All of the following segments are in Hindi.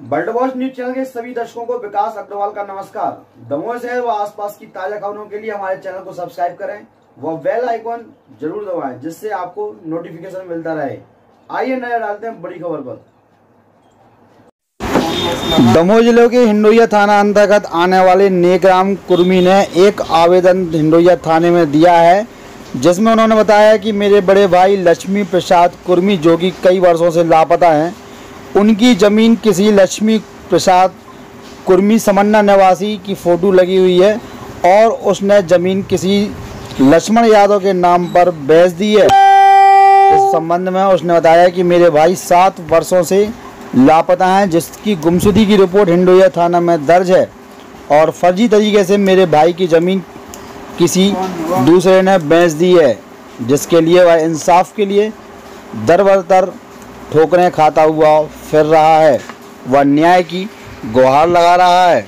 बर्ड वॉच न्यूज़ चैनल के सभी दर्शकों को विकास अग्रवाल का नमस्कार। दमोह शहर व आसपास की ताज़ा खबरों के लिए हमारे चैनल को सब्सक्राइब करें व बेल आइकॉन ज़रूर दबाएँ, जिससे आपको नोटिफिकेशन मिलता रहे। आइए नज़र डालते हैं बड़ी खबर पर। दमोह ज़िले के हिंडोया थाना अंतर्गत आने वाले नेकराम कुर्मी ने एक आवेदन हिंडोया थाने में दिया है, जिसमें उन्होंने बताया कि मेरे बड़े भाई लक्ष्मी प्रसाद कुर्मी, जो कि कई वर्षों से लापता हैं उनकी ज़मीन किसी लक्ष्मी प्रसाद कुर्मी समन्ना निवासी की फ़ोटो लगी हुई है और उसने ज़मीन किसी लक्ष्मण यादव के नाम पर बेच दी है। इस संबंध में उसने बताया कि मेरे भाई सात वर्षों से लापता हैं, जिसकी गुमशुदी की रिपोर्ट हिंडोया थाना में दर्ज है और फर्जी तरीके से मेरे भाई की ज़मीन किसी दूसरे ने बेच दी है, जिसके लिए वह इंसाफ के लिए दर बदर ठोकरें खाता हुआ फिर रहा है। वह न्याय की गुहार लगा रहा है।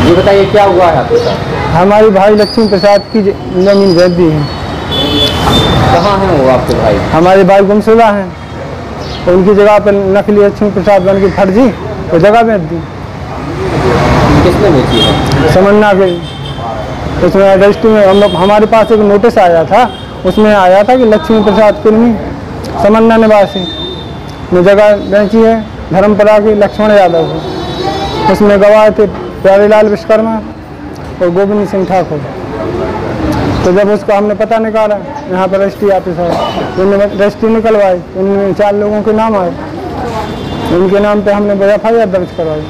ये बताइए क्या हुआ है आपके साथ? हमारी भाई लक्ष्मी प्रसाद की ज़मीन बेच दी है। कहाँ हैं वो आपके भाई? हमारे भाई गुमशुदा हैं। उनकी जगह पर नकली लक्ष्मी प्रसाद बन की फर्जी वो जगह बेच दी। किसने बेची है? समन्ना के। उसमें रजिस्ट्री में हम लोग हमारे पास एक नोटिस आया था उसमें आया था कि लक्ष्मी प्रसाद कुर्मी समन्ना निवासी ने जगह बेची है धर्मपुरा की लक्ष्मण यादव को। उसमें गवाह थे प्यारेलाल विश्वकर्मा और गोविंद सिंह ठाकुर। तो जब उसका हमने पता निकाला यहाँ पर रजिस्ट्री ऑफ़िस है। उन्होंने रजिस्ट्री निकलवाई उनमें चार लोगों के नाम आए। उनके नाम पे हमने एफ़ आई आर दर्ज करवाई।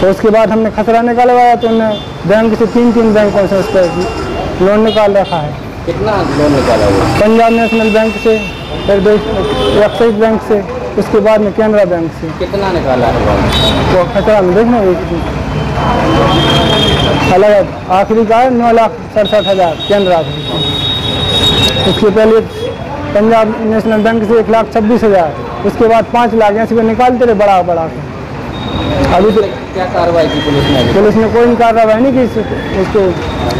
तो उसके बाद हमने खसरा निकलवाया तो उन्होंने बैंक से तीन तीन बैंकों से उस पर लोन निकाल रखा है। कितना लोन निकाला हुआ पंजाब नेशनल बैंक से फिर एक्साइज बैंक से उसके बाद में कैनरा बैंक से। कितना निकाला है तो खतरा में देखना अलग आखिरी का है नौ लाख सड़सठ हज़ार केंद्र आखिरी। उसके पहले पंजाब नेशनल बैंक से एक लाख छब्बीस हज़ार उसके बाद पाँच लाख ऐसे में निकालते रहे बड़ा बड़ा। के अभी तो क्या कार्रवाई की पुलिस ने पुलिस ने कोई कार्रवाई नहीं की उसको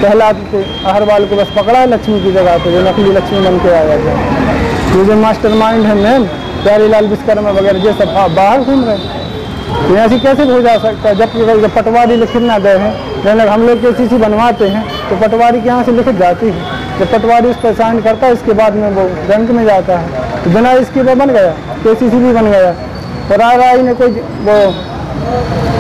पहला अहरवाल को बस पकड़ा है लक्ष्मी की जगह पे जो नकली लक्ष्मी बन के आया था। ये जो मास्टर माइंड है मैम प्यारीलाल विश्वकर्मा वगैरह ये सब बाहर घूम रहे हैं। तो ऐसे कैसे हो जा सकता है? जब जब पटवारी लिखित ना गए हैं जब हम लोग के सी बनवाते हैं तो पटवारी के यहाँ से लिखित जाती है। जब पटवारी उस पर साइन करता है, इसके बाद में वो बैंक में जाता है। तो बिना इसके वो बन गया के भी बन गया। और आर ने कोई वो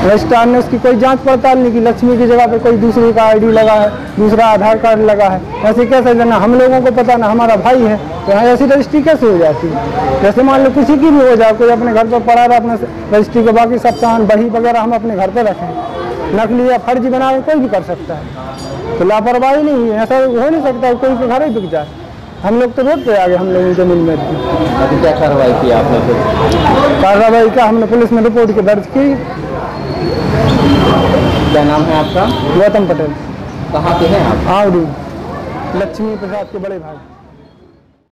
रजिस्ट्रार ने उसकी कोई जाँच पड़ताल नहीं की, लक्ष्मी की जगह पे कोई दूसरे का आईडी लगा है, दूसरा आधार कार्ड लगा है। ऐसे कैसे ना, हम लोगों को पता ना, हमारा भाई है तो यहाँ ऐसी रजिस्ट्री कैसे हो जाती है? जैसे मान लो किसी की भी हो जाए, कोई अपने घर पर पड़ा रहा, अपने रजिस्ट्री को बाकी सब सामान, बही वगैरह हम अपने घर पर रखें। नकली या फर्जी बना कोई भी कर सकता है। तो लापरवाही नहीं है, ऐसा हो नहीं सकता कोई घर ही बिक जाए। हम लोग तो रोड पे आ गए हम लोगों ज़मीन में। थी अभी क्या कार्रवाई की आपने फिर? कार्रवाई का हमने पुलिस में रिपोर्ट की दर्ज की। क्या नाम है आपका? गौतम पटेल। कहाँ के हैं आप? आवड़ी लक्ष्मी प्रसाद के बड़े भाई।